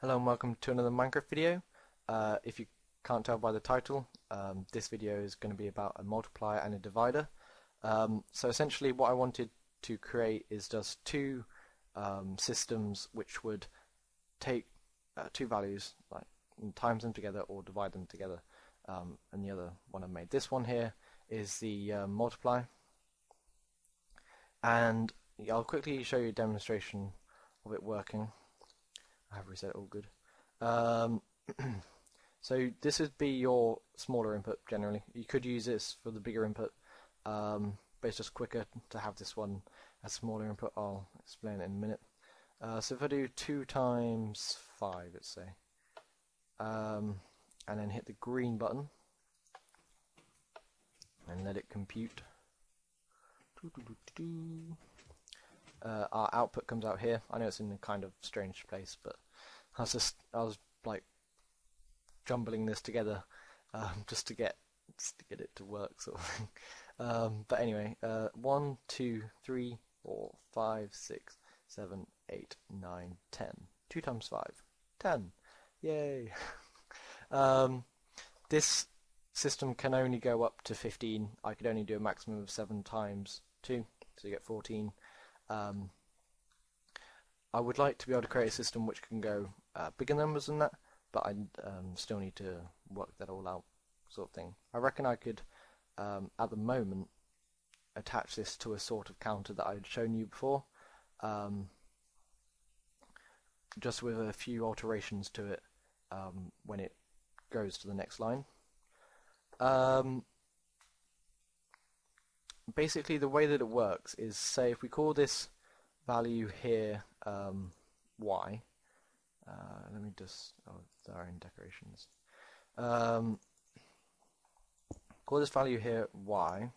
Hello and welcome to another Minecraft video. Uh, if you can't tell by the title, um, this video is going to be about a multiplier and a divider. Um, so essentially what I wanted to create is just two um, systems which would take uh, two values, like times them together or divide them together. Um, and the other one I made. This one here is the uh, multiply. And I'll quickly show you a demonstration of it working. I have reset all good. Um, so this would be your smaller input generally. You could use this for the bigger input, um, but it's just quicker to have this one as smaller input. I'll explain it in a minute. Uh, so if I do 2 times 5, let's say, um, and then hit the green button, and let it compute. Uh, our output comes out here. I know it's in a kind of strange place, but I was just I was like jumbling this together um, just to get just to get it to work, sort of thing. Um, but anyway, uh, one, two, three, four, five, six, seven, eight, nine, ten. Two times five, ten. Yay! um, this system can only go up to 15. I could only do a maximum of 7 times 2, so you get 14. Um, I would like to be able to create a system which can go uh, bigger numbers than that, but I um, still need to work that all out, sort of thing. I reckon I could, um, at the moment, attach this to a sort of counter that I had shown you before, um, just with a few alterations to it um, when it goes to the next line. Um, basically, the way that it works is, say, if we call this value here um, y, uh, let me just, oh, it's our own decorations. Um, call this value here y,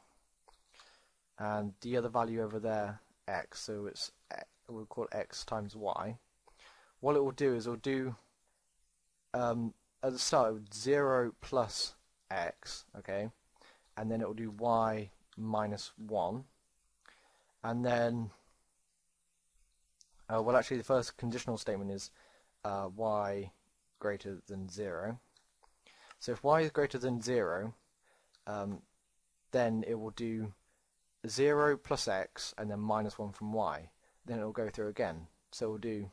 and the other value over there x, so it's we'll call x times y. What it will do is it will do um, at the start 0 plus x, okay, and then it will do y minus 1, and then, uh, well actually the first conditional statement is uh, y greater than 0. So if y is greater than 0, um, then it will do 0 plus x and then minus 1 from y. Then it will go through again. So we'll do,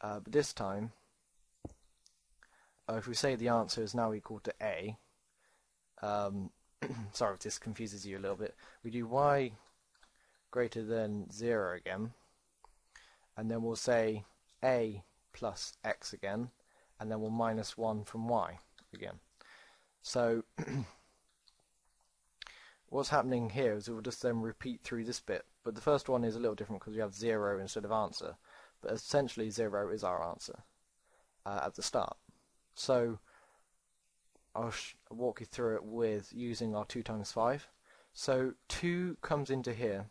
uh, but this time, uh, if we say the answer is now equal to a, um, sorry if this confuses you a little bit, we do y greater than 0 again, and then we'll say a plus x again, and then we'll minus 1 from y again. So what's happening here is it will just then repeat through this bit, but the first one is a little different because we have 0 instead of answer, but essentially 0 is our answer uh, at the start. So I'll walk you through it with using our 2 times 5. So 2 comes into here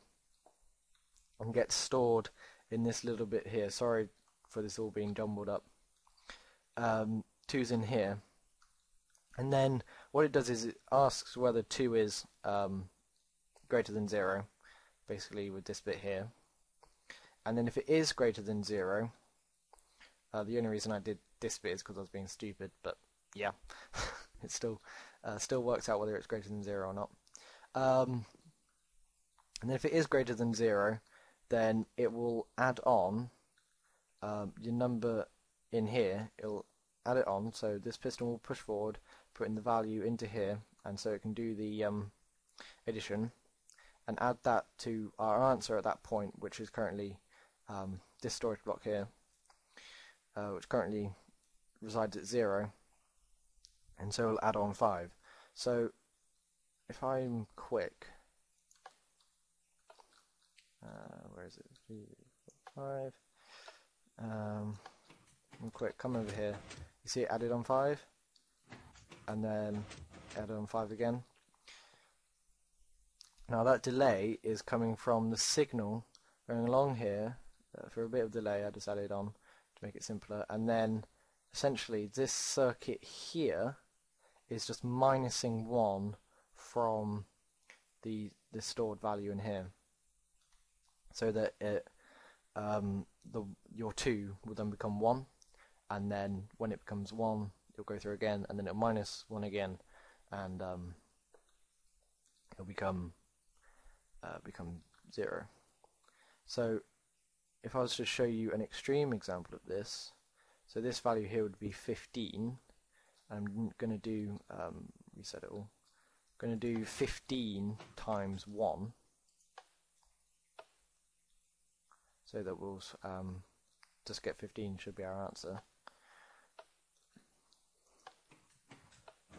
and gets stored in this little bit here. Sorry for this all being jumbled up. Um, 2's in here. And then what it does is it asks whether 2 is um, greater than 0, basically with this bit here. And then if it is greater than 0, uh, the only reason I did this bit is because I was being stupid, but yeah. it still uh, still works out whether it's greater than zero or not. Um, and then if it is greater than zero, then it will add on um, your number in here. It'll add it on, so this piston will push forward, putting the value into here, and so it can do the um, addition, and add that to our answer at that point, which is currently um, this storage block here, uh, which currently resides at zero and so it'll add on 5. So if I'm quick, uh, where is it? Three, four, 5. Um, quick, come over here. You see it added on 5, and then added on 5 again. Now that delay is coming from the signal going along here. Uh, for a bit of delay, I just added on to make it simpler, and then essentially this circuit here is just minusing 1 from the, the stored value in here. So that it, um, the, your 2 will then become 1, and then when it becomes 1, it'll go through again, and then it'll minus 1 again, and um, it'll become uh, become 0. So if I was to show you an extreme example of this, so this value here would be 15, I'm going to do, um, reset it all, I'm going to do 15 times 1, so that we'll um, just get 15 should be our answer.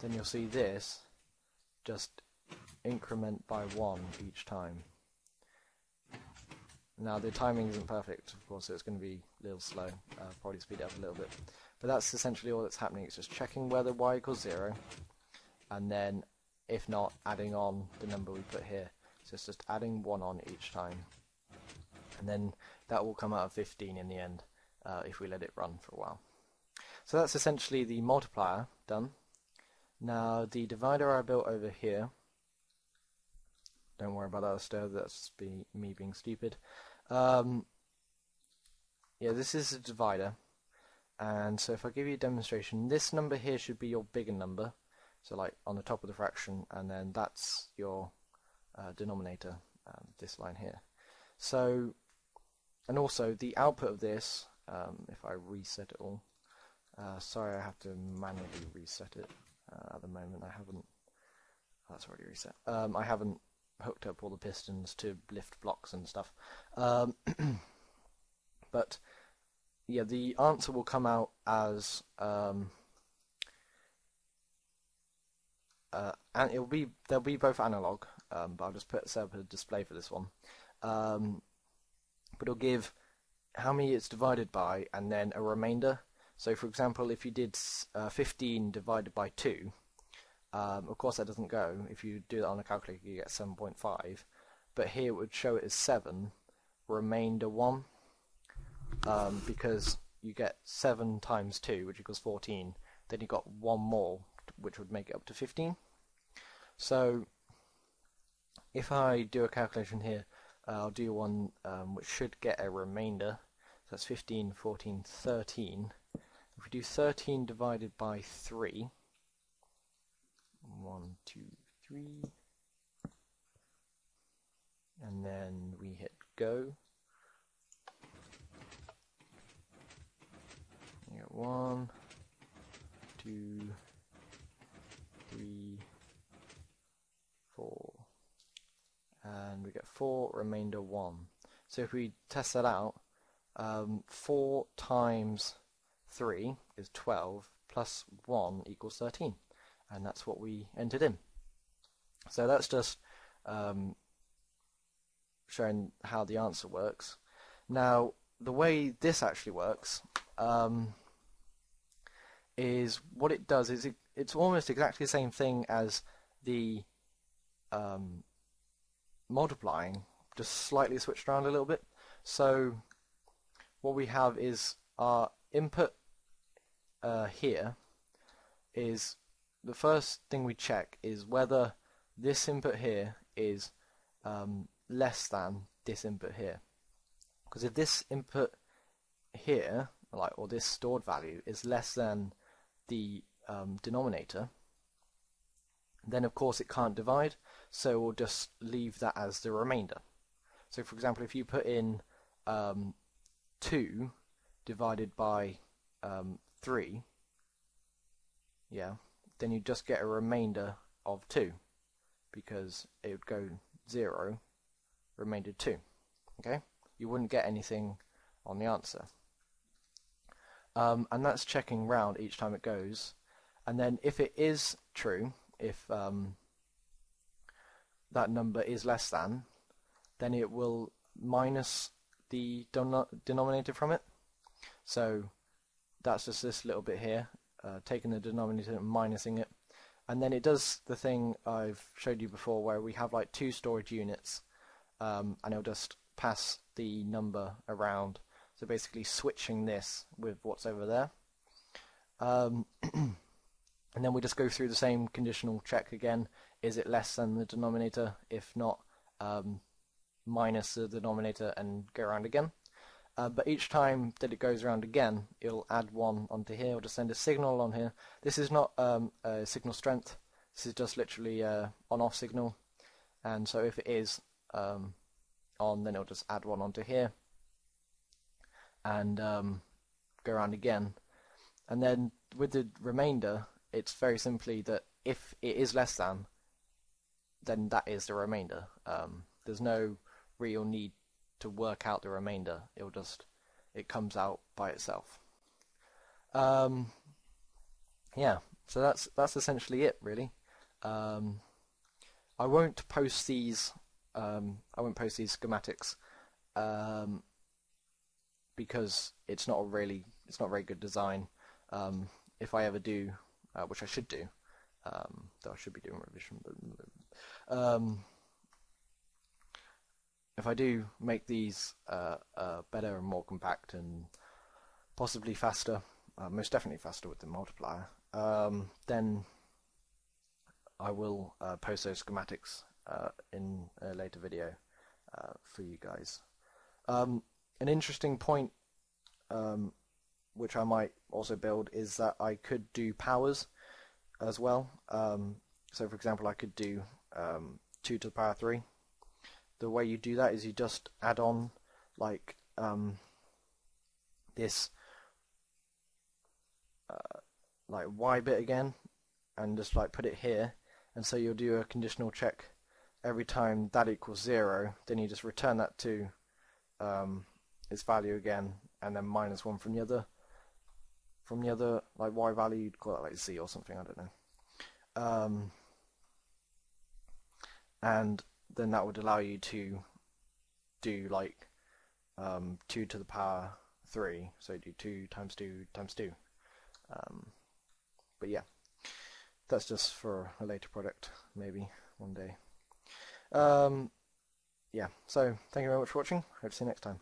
Then you'll see this just increment by 1 each time. Now the timing isn't perfect, of course, so it's going to be a little slow. Uh, probably speed it up a little bit. But that's essentially all that's happening. It's just checking whether y equals 0, and then, if not, adding on the number we put here. So it's just adding 1 on each time. And then that will come out of 15 in the end, uh, if we let it run for a while. So that's essentially the multiplier done. Now the divider I built over here, don't worry about that stir, that's be me being stupid. Um, yeah, this is a divider. And so if I give you a demonstration, this number here should be your bigger number. So like on the top of the fraction, and then that's your uh, denominator, um, this line here. So, and also the output of this, um, if I reset it all, uh, sorry I have to manually reset it uh, at the moment. I haven't, oh, that's already reset. Um, I haven't hooked up all the pistons to lift blocks and stuff. Um, but yeah, the answer will come out as um, uh, and it'll be they'll be both analog, um, but I'll just put set up a display for this one. Um, but it'll give how many it's divided by and then a remainder. So, for example, if you did uh, 15 divided by 2, um, of course that doesn't go. If you do that on a calculator, you get 7.5. But here it would show it as 7, remainder 1 um, because you get 7 times 2, which equals 14. Then you got one more, which would make it up to 15. So if I do a calculation here, I'll do one um, which should get a remainder. So that's 15, 14, 13. If we do 13 divided by 3, 1, 2, 3, and then we hit go. You get 1, 2, get four, remainder one. So if we test that out, um, 4 times 3 is 12, plus 1 equals 13, and that's what we entered in. So that's just um, showing how the answer works. Now, the way this actually works, um, is what it does is it, it's almost exactly the same thing as the um, multiplying, just slightly switched around a little bit. So what we have is our input uh, here is the first thing we check is whether this input here is um, less than this input here. Because if this input here, like or this stored value, is less than the um, denominator, then of course it can't divide, so we'll just leave that as the remainder. So for example, if you put in um, 2 divided by um, 3, yeah, then you just get a remainder of 2, because it would go 0, remainder 2, okay? You wouldn't get anything on the answer. Um, and that's checking round each time it goes. And then if it is true, if um, that number is less than, then it will minus the denominator from it. So that's just this little bit here, uh, taking the denominator and minusing it. And then it does the thing I've showed you before where we have like two storage units um, and it'll just pass the number around so basically switching this with what's over there. Um, and then we just go through the same conditional check again. Is it less than the denominator? If not, um, minus the denominator and go around again. Uh, but each time that it goes around again, it'll add one onto here, or just send a signal on here. This is not um, a signal strength. This is just literally a on-off signal. And so if it is um, on, then it'll just add one onto here and um, go around again. And then with the remainder, it's very simply that if it is less than, then that is the remainder. Um, there's no real need to work out the remainder. It'll just it comes out by itself. Um, yeah, so that's that's essentially it really. Um, I won't post these. Um, I won't post these schematics um, because it's not a really it's not a very good design. Um, if I ever do, uh, which I should do, um, though I should be doing revision, but um, if I do make these uh, uh, better and more compact and possibly faster, uh, most definitely faster with the multiplier, um, then I will uh, post those schematics uh, in a later video for you guys. Um, an interesting point um, which I might also build is that I could do powers as well. Um, so for example I could do um, 2 to the power 3 the way you do that is you just add on like um, this uh, like y bit again and just like put it here. And so you'll do a conditional check every time that equals zero. Then you just return that to um, its value again and then minus one from the other from the other like y value you'd call it like z or something I don't know um, and then that would allow you to do like um, 2 to the power 3, so do 2 times 2 times 2. Um, but yeah, that's just for a later product, maybe one day. Um, yeah, so thank you very much for watching. Hope to see you next time.